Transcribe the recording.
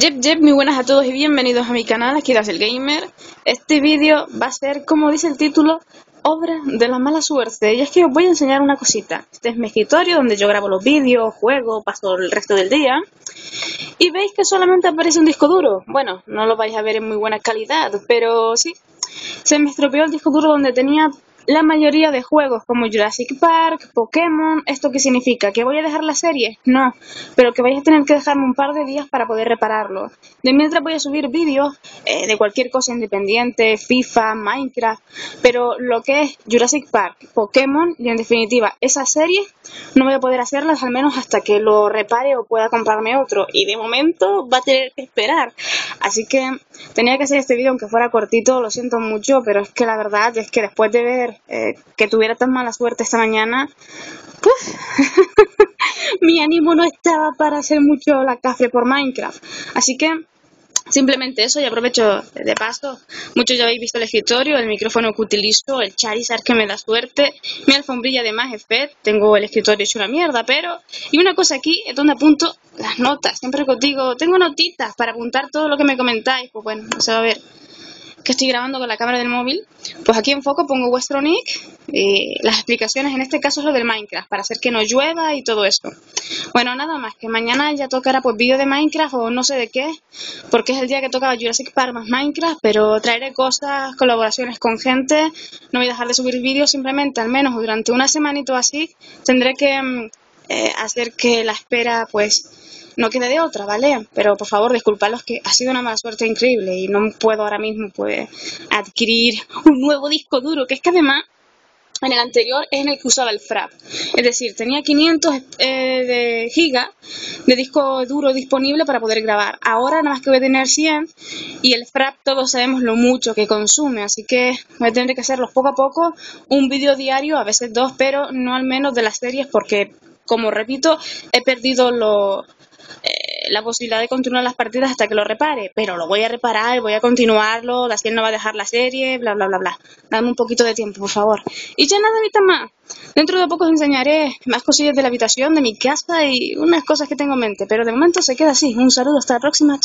Yep, yep, muy buenas a todos y bienvenidos a mi canal, aquí Das el Gamer. Este vídeo va a ser, como dice el título, obra de la mala suerte. Y es que os voy a enseñar una cosita. Este es mi escritorio donde yo grabo los vídeos, juego, paso el resto del día. Y veis que solamente aparece un disco duro. Bueno, no lo vais a ver en muy buena calidad, pero sí. Se me estropeó el disco duro donde tenía la mayoría de juegos como Jurassic Park, Pokémon, ¿esto qué significa? ¿Que voy a dejar la serie? No, pero que vais a tener que dejarme un par de días para poder repararlo. De mientras voy a subir vídeos eh, de cualquier cosa independiente, FIFA, Minecraft, pero lo que es Jurassic Park, Pokémon y en definitiva esa serie no voy a poder hacerlas al menos hasta que lo repare o pueda comprarme otro y de momento va a tener que esperar. Así que tenía que hacer este vídeo aunque fuera cortito, lo siento mucho, pero es que la verdad es que después de ver eh, que tuviera tan mala suerte esta mañana, pues mi ánimo no estaba para hacer mucho la café por Minecraft. Así que Simplemente eso y aprovecho de paso. Muchos ya habéis visto el escritorio, el micrófono que utilizo, el Charizard que me da suerte, mi alfombrilla de más Tengo el escritorio hecho una mierda, pero. Y una cosa aquí es donde apunto las notas. Siempre os digo, tengo notitas para apuntar todo lo que me comentáis. Pues bueno, no se va a ver estoy grabando con la cámara del móvil, pues aquí en foco pongo vuestro nick y las explicaciones, en este caso es lo del Minecraft, para hacer que no llueva y todo eso. Bueno, nada más, que mañana ya tocará pues vídeo de Minecraft o no sé de qué, porque es el día que tocaba Jurassic Park más Minecraft, pero traeré cosas, colaboraciones con gente, no voy a dejar de subir vídeos, simplemente al menos durante una semanita así tendré que mm, eh, hacer que la espera pues no queda de otra, ¿vale? Pero por favor, disculpadlos que ha sido una mala suerte increíble y no puedo ahora mismo pues adquirir un nuevo disco duro, que es que además en el anterior es en el que usaba el FRAP. Es decir, tenía 500 eh, de gigas de disco duro disponible para poder grabar. Ahora nada más que voy a tener 100 y el FRAP todos sabemos lo mucho que consume, así que voy a tener que hacerlos poco a poco, un vídeo diario, a veces dos, pero no al menos de las series porque, como repito, he perdido lo, la posibilidad de continuar las partidas hasta que lo repare, pero lo voy a reparar, voy a continuarlo, Daciel no va a dejar la serie, bla, bla, bla, bla. Dame un poquito de tiempo, por favor. Y ya nada, ahorita más. Dentro de poco os enseñaré más cosillas de la habitación, de mi casa y unas cosas que tengo en mente, pero de momento se queda así. Un saludo, hasta la próxima.